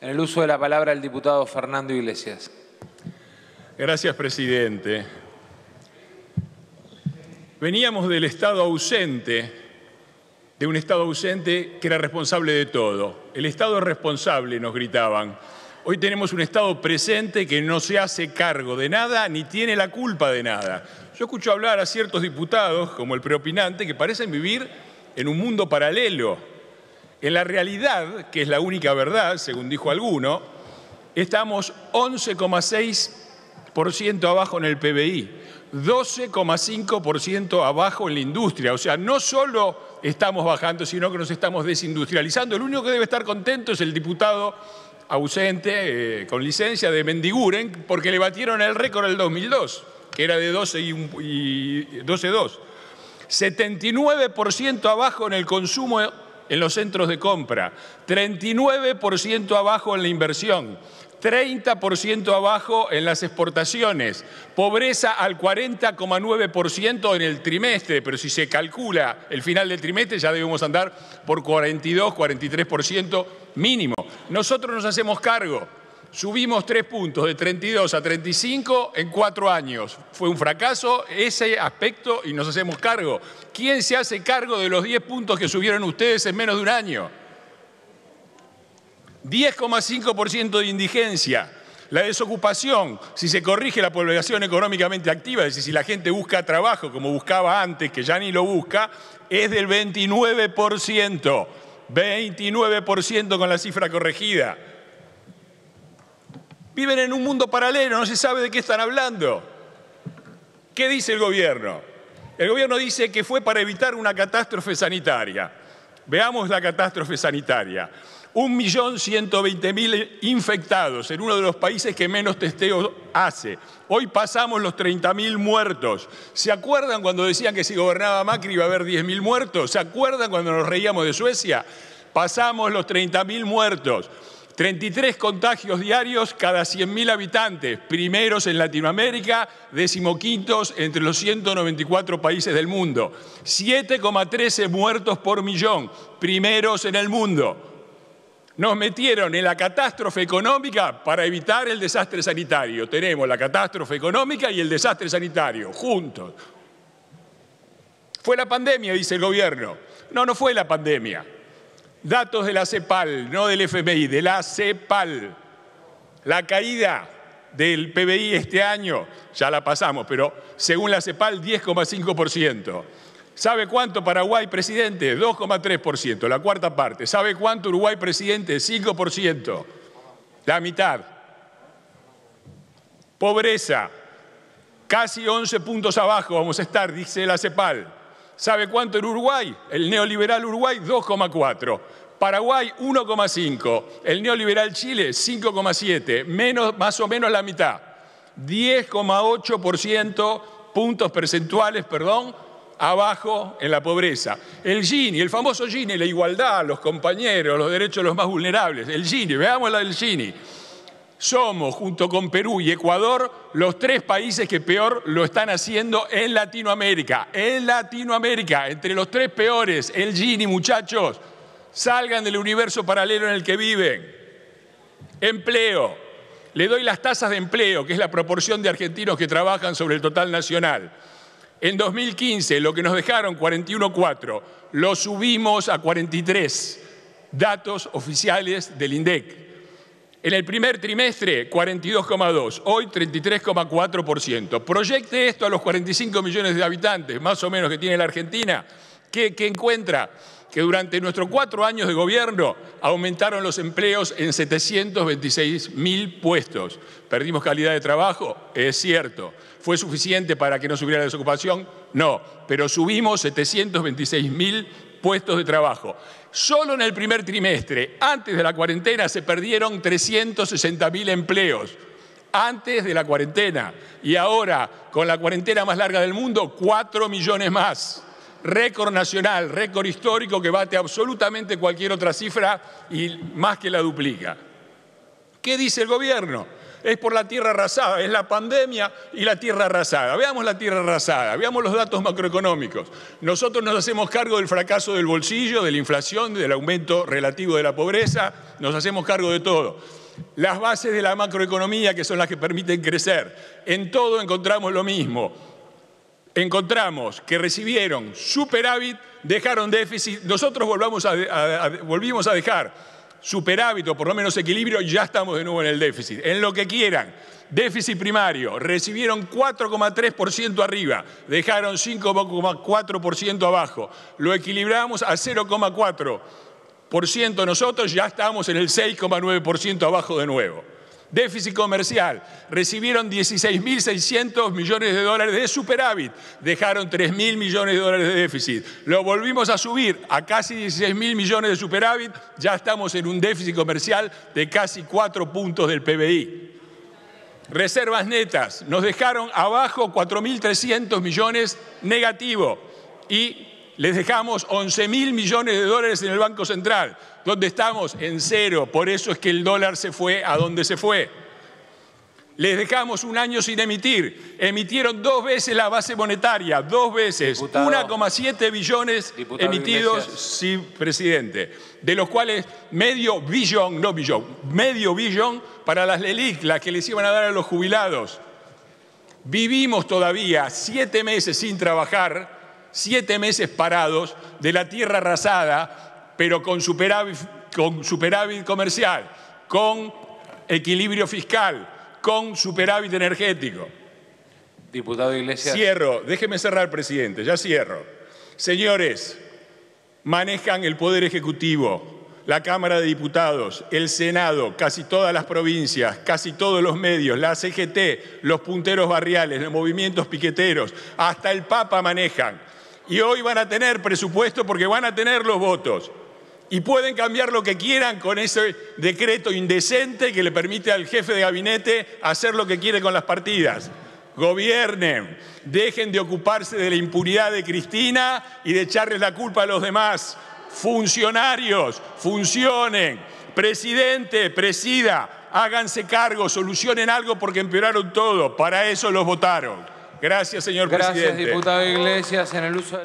En el uso de la palabra el diputado Fernando Iglesias. Gracias, presidente. Veníamos del Estado ausente, de un Estado ausente que era responsable de todo. El Estado es responsable, nos gritaban. Hoy tenemos un Estado presente que no se hace cargo de nada ni tiene la culpa de nada. Yo escucho hablar a ciertos diputados, como el preopinante, que parecen vivir en un mundo paralelo. En la realidad, que es la única verdad, según dijo alguno, estamos 11,6% abajo en el PBI, 12,5% abajo en la industria. O sea, no solo estamos bajando, sino que nos estamos desindustrializando. El único que debe estar contento es el diputado ausente, eh, con licencia, de Mendiguren, porque le batieron el récord el 2002, que era de 12 y, 12,2. 79% abajo en el consumo en los centros de compra, 39% abajo en la inversión, 30% abajo en las exportaciones, pobreza al 40,9% en el trimestre, pero si se calcula el final del trimestre ya debemos andar por 42, 43% mínimo. Nosotros nos hacemos cargo. Subimos tres puntos de 32 a 35 en cuatro años. Fue un fracaso ese aspecto y nos hacemos cargo. ¿Quién se hace cargo de los 10 puntos que subieron ustedes en menos de un año? 10,5% de indigencia. La desocupación, si se corrige la población económicamente activa, es decir, si la gente busca trabajo como buscaba antes, que ya ni lo busca, es del 29%. 29% con la cifra corregida. Viven en un mundo paralelo, no se sabe de qué están hablando. ¿Qué dice el gobierno? El gobierno dice que fue para evitar una catástrofe sanitaria. Veamos la catástrofe sanitaria. 1.120.000 infectados en uno de los países que menos testeo hace. Hoy pasamos los 30.000 muertos. ¿Se acuerdan cuando decían que si gobernaba Macri iba a haber 10.000 muertos? ¿Se acuerdan cuando nos reíamos de Suecia? Pasamos los 30.000 muertos. 33 contagios diarios cada 100.000 habitantes, primeros en Latinoamérica, decimoquintos entre los 194 países del mundo. 7,13 muertos por millón, primeros en el mundo nos metieron en la catástrofe económica para evitar el desastre sanitario. Tenemos la catástrofe económica y el desastre sanitario, juntos. Fue la pandemia, dice el gobierno. No, no fue la pandemia. Datos de la CEPAL, no del FMI, de la CEPAL. La caída del PBI este año, ya la pasamos, pero según la CEPAL, 10,5%. ¿Sabe cuánto Paraguay, presidente? 2,3%, la cuarta parte. ¿Sabe cuánto Uruguay, presidente? 5%, la mitad. Pobreza, casi 11 puntos abajo vamos a estar, dice la CEPAL. ¿Sabe cuánto en Uruguay? El neoliberal Uruguay, 2,4. Paraguay 1,5, el neoliberal Chile 5,7, menos, más o menos la mitad. 10,8% puntos percentuales, perdón, abajo en la pobreza. El Gini, el famoso Gini, la igualdad, los compañeros, los derechos de los más vulnerables. El Gini, veamos la del Gini. Somos, junto con Perú y Ecuador, los tres países que peor lo están haciendo en Latinoamérica. En Latinoamérica, entre los tres peores, el Gini, muchachos, salgan del universo paralelo en el que viven. Empleo. Le doy las tasas de empleo, que es la proporción de argentinos que trabajan sobre el total nacional. En 2015, lo que nos dejaron 41,4, lo subimos a 43, datos oficiales del INDEC. En el primer trimestre, 42,2, hoy 33,4%. Proyecte esto a los 45 millones de habitantes, más o menos, que tiene la Argentina. ¿Qué, encuentra? que durante nuestros cuatro años de gobierno aumentaron los empleos en 726 mil puestos. ¿Perdimos calidad de trabajo? Es cierto. ¿Fue suficiente para que no subiera la desocupación? No, pero subimos 726 mil puestos de trabajo. Solo en el primer trimestre, antes de la cuarentena, se perdieron 360 mil empleos. Antes de la cuarentena. Y ahora, con la cuarentena más larga del mundo, 4 millones más récord nacional, récord histórico que bate absolutamente cualquier otra cifra y más que la duplica. ¿Qué dice el gobierno? Es por la tierra arrasada, es la pandemia y la tierra arrasada. Veamos la tierra arrasada, veamos los datos macroeconómicos. Nosotros nos hacemos cargo del fracaso del bolsillo, de la inflación, del aumento relativo de la pobreza, nos hacemos cargo de todo. Las bases de la macroeconomía, que son las que permiten crecer. En todo encontramos lo mismo. Encontramos que recibieron superávit, dejaron déficit. Nosotros volvimos a dejar superávit o por lo menos equilibrio, ya estamos de nuevo en el déficit. En lo que quieran. Déficit primario, recibieron 4,3% arriba, dejaron 5,4% abajo. Lo equilibramos a 0,4% nosotros, ya estamos en el 6,9% abajo de nuevo. Déficit comercial, recibieron 16.600 millones de dólares de superávit, dejaron 3.000 millones de dólares de déficit. Lo volvimos a subir a casi 16.000 millones de superávit, ya estamos en un déficit comercial de casi 4 puntos del PBI. Reservas netas, nos dejaron abajo 4.300 millones negativo. Y les dejamos 11 mil millones de dólares en el Banco Central, donde estamos en cero, por eso es que el dólar se fue a donde se fue. Les dejamos un año sin emitir. Emitieron dos veces la base monetaria, dos veces. 1,7 billones emitidos, sí, presidente. De los cuales medio billón, no billón, medio billón para las LELIC, las que les iban a dar a los jubilados. Vivimos todavía siete meses sin trabajar siete meses parados de la tierra arrasada, pero con superávit, con superávit comercial, con equilibrio fiscal, con superávit energético. Diputado Iglesias. Cierro, déjeme cerrar, presidente, ya cierro. Señores, manejan el Poder Ejecutivo, la Cámara de Diputados, el Senado, casi todas las provincias, casi todos los medios, la CGT, los punteros barriales, los movimientos piqueteros, hasta el Papa manejan y hoy van a tener presupuesto porque van a tener los votos. Y pueden cambiar lo que quieran con ese decreto indecente que le permite al jefe de gabinete hacer lo que quiere con las partidas. Gobiernen, dejen de ocuparse de la impunidad de Cristina y de echarles la culpa a los demás. Funcionarios, funcionen. Presidente, presida, háganse cargo, solucionen algo porque empeoraron todo. Para eso los votaron. Gracias, señor presidente. Gracias, diputado Iglesias, en el uso de la...